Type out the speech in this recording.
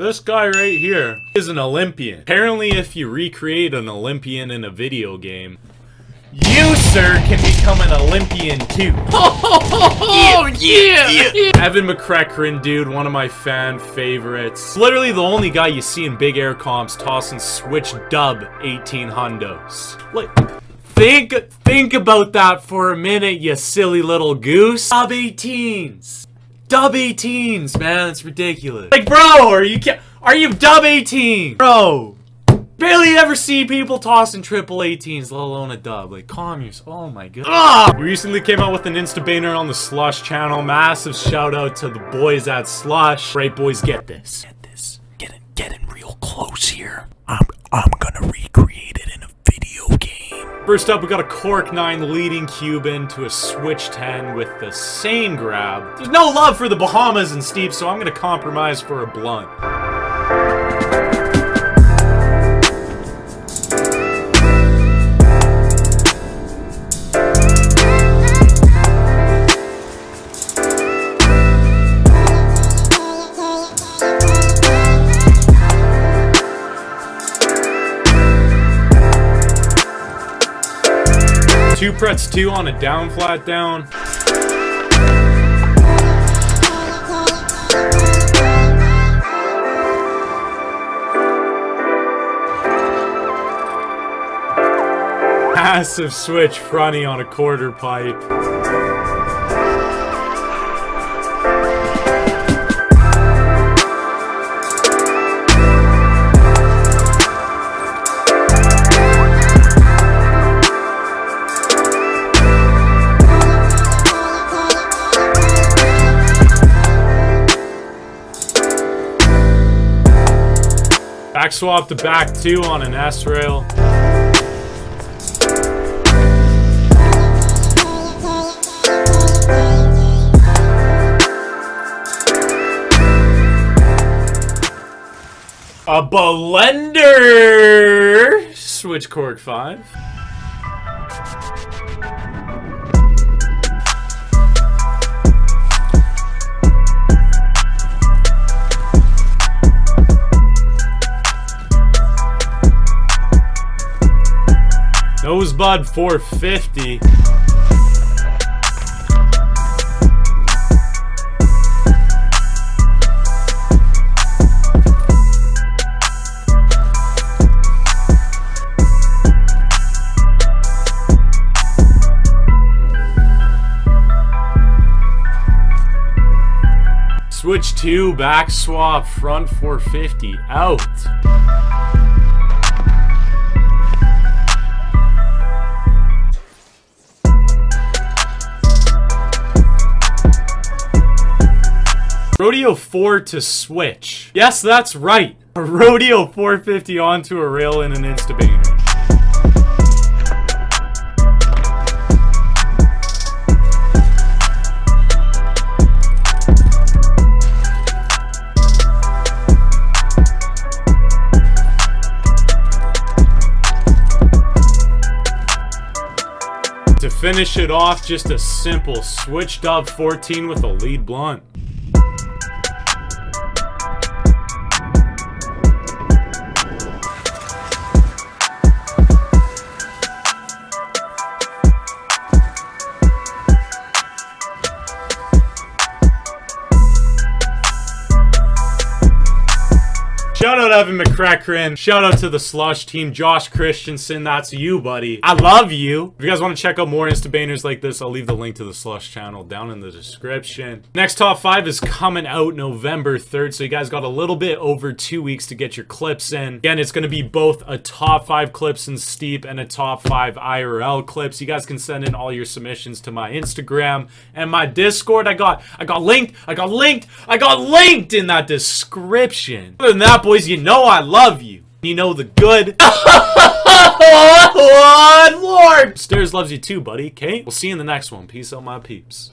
This guy right here is an Olympian. Apparently, if you recreate an Olympian in a video game, you, sir, can become an Olympian too. Oh yeah! Evan McEachran, dude, one of my fan favorites. Literally the only guy you see in big air comps tossing Switch dub 18 hundos. Like, think, think about that for a minute, you silly little goose. Dub 18s. Dub 18s, man, it's ridiculous. Like, bro, are you are you dub 18? Bro, barely ever see people tossing triple 18s, let alone a dub. Like, calm yourself. Oh my god. Ah! We recently came out with an Instabanner on the SLVSH channel. Massive shout out to the boys at SLVSH. Great boys, get this. Get this. Get in, get in real close here. I'm, I'm gonna recreate First up, we got a Cork 9 leading Cuban to a Switch 10 with the same grab. There's no love for the Bahamas and Steep, so I'm gonna compromise for a blunt. Two prets two on a down flat down. Massive switch fronty on a quarter pipe. Back swap to back two on an S rail. A blender! Switch cork 5. Nosebud 450. Switch 2, back swap, front 450, out. Rodeo 4 to switch. Yes, that's right. A Rodeo 450 onto a rail in an Instabanner. To finish it off, just a simple switch dub 14 with a lead blunt. Out Evan McEachran. Shout out to the SLVSH team. Josh Christensen, that's you, buddy. I love you. If you guys want to check out more Instabanners like this, I'll leave the link to the SLVSH channel down in the description. Next top five is coming out November 3rd, so you guys got a little bit over two weeks to get your clips in. Again, it's going to be both a top five clips in Steep and a top five IRL clips. You guys can send in all your submissions to my Instagram and my Discord. I got, I got linked, I got linked, I got linked in that description. Other than that, boys, you know I love you. You know the good. Lord, Lord. Stairs loves you too, buddy. Okay? We'll see you in the next one. Peace out, my peeps.